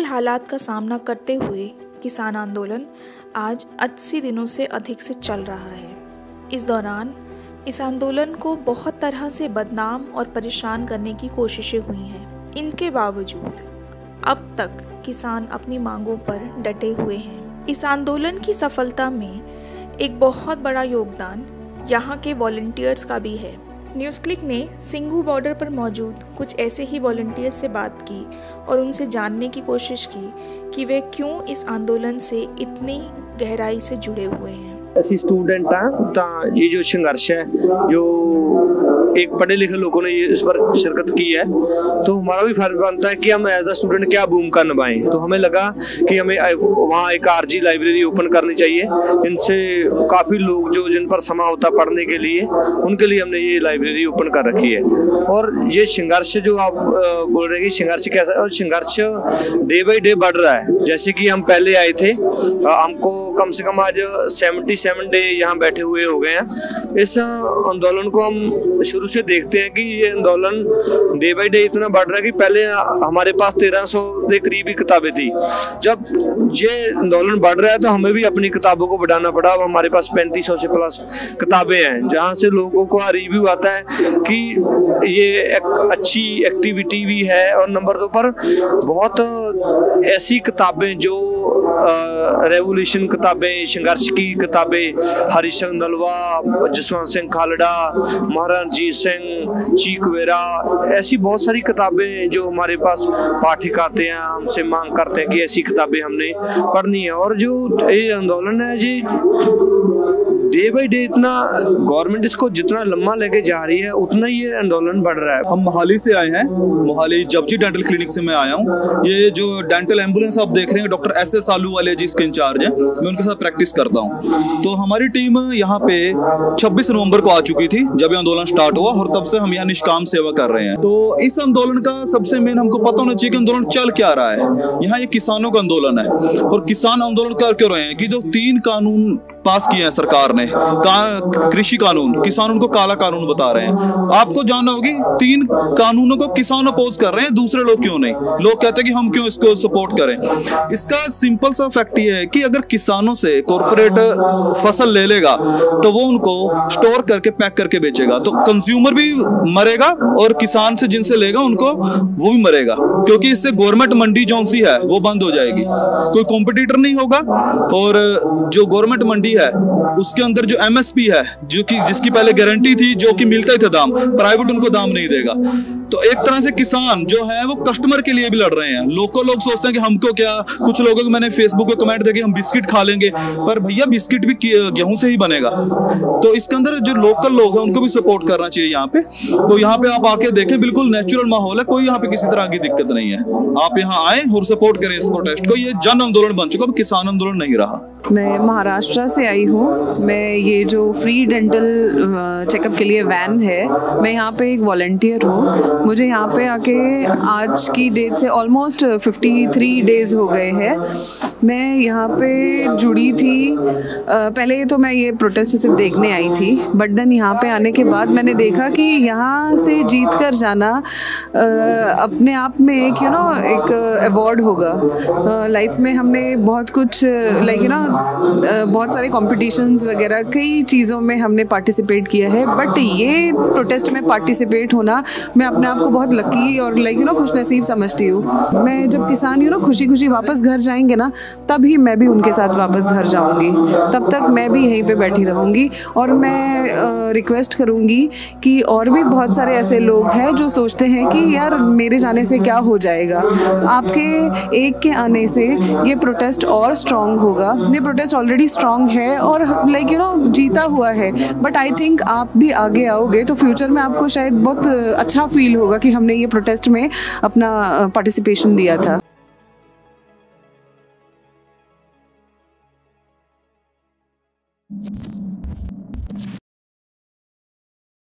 हालात का सामना करते हुए किसान आंदोलन आज 80 दिनों से अधिक से चल रहा है। इस दौरान इस आंदोलन को बहुत तरह से बदनाम और परेशान करने की कोशिशें हुई हैं। इनके बावजूद अब तक किसान अपनी मांगों पर डटे हुए हैं। इस आंदोलन की सफलता में एक बहुत बड़ा योगदान यहाँ के वॉल्टियर्स का भी है। न्यूज़ क्लिक ने सिंगू बॉर्डर पर मौजूद कुछ ऐसे ही वॉल्टियर्स से बात की और उनसे जानने की कोशिश की कि वे क्यों इस आंदोलन से इतनी गहराई से जुड़े हुए हैं ਅਸੀਂ ਸਟੂਡੈਂਟ ਆ ਤਾਂ ਇਹ ਜੋ ਸੰਘਰਸ਼ ਹੈ ਜੋ एक पढ़े लिखे लोगों ने ये इस पर शिरकत की है। तो हमारा भी फ़र्ज़ बनता है कि हम एज अ स्टूडेंट क्या भूमिका निभाएँ तो हमें लगा कि हमें वहाँ एक आरजी लाइब्रेरी ओपन करनी चाहिए। इनसे काफ़ी लोग जो जिन पर समा होता पढ़ने के लिए, उनके लिए हमने ये लाइब्रेरी ओपन कर रखी है। और ये संघर्ष जो आप बोल रहे हैं कि संघर्ष कैसा, और संघर्ष डे बाई डे बढ़ रहा है। जैसे कि हम पहले आए थे हमको कम से कम आज सेवेंटी सेवन डे यहाँ बैठे हुए हो गए हैं। इस आंदोलन को हम शुरू से देखते हैं कि ये आंदोलन डे बाई डे इतना बढ़ रहा है कि पहले हमारे पास तेरह सौ के करीब ही किताबें थी। जब ये आंदोलन बढ़ रहा है तो हमें भी अपनी किताबों को बढ़ाना पड़ा। अब हमारे पास पैंतीस सौ से प्लस किताबें हैं, जहाँ से लोगों को रिव्यू आता है कि ये एक अच्छी एक्टिविटी भी है। और नंबर दो पर बहुत ऐसी किताबें जो रेवोल्यूशन किताबें, संघर्ष की किताबें हरी सिंह नलवा, जसवंत सिंह खालड़ा महाराज जीत सिंह चीकवेरा ऐसी बहुत सारी किताबें जो हमारे पास पाठक आते हैं, हमसे मांग करते हैं कि ऐसी किताबें हमने पढ़नी है। और जो ये आंदोलन है जी डे बाई डे इतना गवर्नमेंट इसको जितना लंबा लेके जा रही है, उतना ये आंदोलन बढ़ रहा है। हम मोहाली से आए हैं। मोहाली जपजी डेंटल क्लिनिक से मैं आया हूँ। ये जो डेंटल एंबुलेंस आप देख रहे हैं डॉक्टर एस एस आलू वाले जी इसके इंचार्ज हैं, मैं उनके साथ प्रैक्टिस करता हूँ। तो हमारी टीम यहाँ पे 26 नवंबर को आ चुकी थी, जब आंदोलन स्टार्ट हुआ और तब से हम यहाँ निष्काम सेवा कर रहे हैं। तो इस आंदोलन का सबसे मेन हमको पता होना चाहिए कि आंदोलन चल क्या रहा है। यहाँ ये किसानों का आंदोलन है। और किसान आंदोलन कर क्यों रहे हैं कि जो तीन कानून पास किए हैं सरकार ने। का, कृषि कानून किसान उनको काला कानून बता रहे हैं। आपको जानना होगी तीन कानूनों को किसान अपोज कर रहे हैं दूसरे लोग क्यों नहीं? लोग कहते हैं कि हम क्यों इसको सपोर्ट करें? इसका सिंपल सा फैक्ट ये है कि अगर किसानों से कॉरपोरेट फ़सल ले लेगा तो वो उनको स्टोर करके पैक करके बेचेगा। तो कंज्यूमर भी मरेगा और किसान से जिनसे लेगा उनको वो भी मरेगा। क्योंकि इससे गवर्नमेंट मंडी जो सी है वो बंद हो जाएगी। कोई कॉम्पिटिटर नहीं होगा और जो गवर्नमेंट मंडी है। उसके अंदर जो एमएसपी है, जो कि जिसकी पहले गारंटी थी, जो कि मिलता ही था दाम प्राइवेट उनको दाम नहीं देगा। तो एक तरह से किसान जो है वो कस्टमर के लिए भी लड़ रहे हैं। लोकल लोग सोचते हैं कि हमको क्या? कुछ लोगों को मैंने फेसबुक पे कमेंट देखे हम बिस्किट खा लेंगे। पर भैया, बिस्किट भी गेहूँ से ही बनेगा। तो इसके अंदर जो लोकल लोग हैं, उनको भी सपोर्ट करना चाहिए यहाँ पे। तो यहाँ पे आप आके देखें, बिल्कुल नेचुरल माहौल है। कोई यहाँ पे किसी तरह की दिक्कत नहीं है। आप यहाँ आए और सपोर्ट करें इस प्रोटेस्ट को। ये जन आंदोलन बन चुका किसान आंदोलन नहीं रहा। मैं महाराष्ट्र से आई हूँ। मैं ये जो फ्री डेंटल चेकअप के लिए वैन है, मैं यहाँ पे एक वॉल्टियर हूँ। मुझे यहाँ पे आके आज की डेट से ऑलमोस्ट 53 डेज़ हो गए हैं। मैं यहाँ पे जुड़ी थी। पहले तो मैं ये प्रोटेस्ट सिर्फ़ देखने आई थी बट देन यहाँ पे आने के बाद मैंने देखा कि यहाँ से जीत कर जाना अपने आप में एक यू नो एक अवार्ड होगा। लाइफ में हमने बहुत कुछ लाइक यू नो बहुत सारे कॉम्पिटिशन्स वगैरह कई चीज़ों में हमने पार्टिसिपेट किया है बट ये प्रोटेस्ट में पार्टिसिपेट होना, मैं अपने आप को बहुत लकी और लाइक यू नो खुश नसीब समझती हूँ। मैं जब किसान यू नो खुशी खुशी वापस घर जाएँगे ना, तभी मैं भी उनके साथ वापस घर जाऊँगी। तब तक मैं भी यहीं पर बैठी रहूँगी और मैं रिक्वेस्ट करूँगी कि और भी बहुत सारे ऐसे लोग हैं जो सोचते हैं कि यार मेरे जाने से क्या हो जाएगा। आपके एक के आने से ये प्रोटेस्ट और स्ट्रॉन्ग होगा। ये प्रोटेस्ट ऑलरेडी स्ट्रॉन्ग है और लाइक यू नो जीता हुआ है। बट आई थिंक आप भी आगे आओगे तो फ्यूचर में आपको शायद बहुत अच्छा फील होगा कि हमने ये प्रोटेस्ट में अपना पार्टिसिपेशन दिया था।